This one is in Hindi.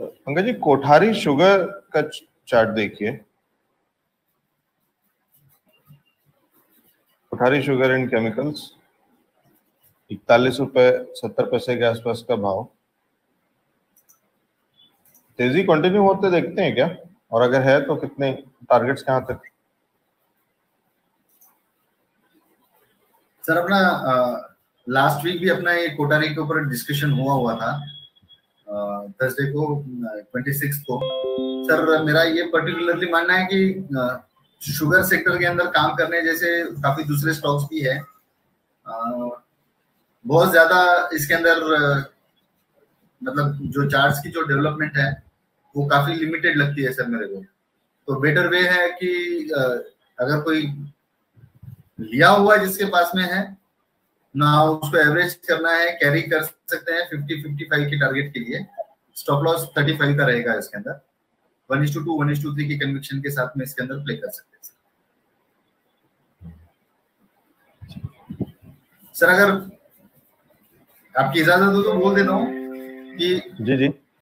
पंकज जी, कोठारी शुगर का चार्ट देखिए। कोठारी शुगर एंड केमिकल्स, इकतालीस रुपए, सत्तर पैसे के आसपास का भाव। तेज़ी कंटिन्यू होते देखते हैं क्या? और अगर है तो कितने टारगेट्स कहाँ तक? सर, अपना लास्ट वीक भी अपना ये कोटारी के ऊपर डिस्कशन हुआ हुआ था। थर्सडे को ट्वेंटी सिक्स को। सर मेरा ये पर्टिकुलरली मानना है कि शुगर सेक्टर के अंदर काम करने जैसे काफ़ी दूसरे स्टॉक्स भी है। बहुत ज़्यादा इसके अंदर मतलब जो चार्ट्स की जो डेवलपमेंट है, वो काफ़ी लिमिटेड लगती है सर मेरे को। तो बेटर वे है कि अगर कोई लिया हुआ जिसके पास में है ना उसको एवरेज करना है कैरी कर सकते हैं फिफ्टी फिफ्टी फाइव की टारगेट के लिए। स्टॉप लॉस थर्टी फाइव का रहेगा इसके अंदर। One is to two two one is to की कन्विक्शन के साथ में इसके अंदर प्ले कर सकते हैं। सर अगर आपकी इजाज़त हो तो बोल देता हूँ कि जी जी।